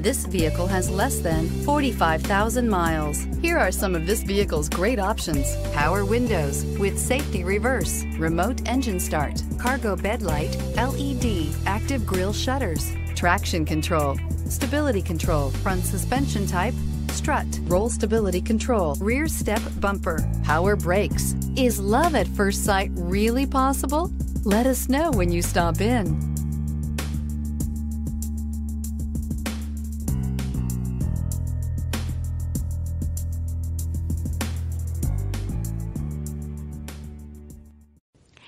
This vehicle has less than 45,000 miles. Here are some of this vehicle's great options. Power windows with safety reverse, remote engine start, cargo bed light, LED, active grille shutters, traction control, stability control, front suspension type, strut, roll stability control, rear step bumper, power brakes. Is love at first sight really possible? Let us know when you stop in.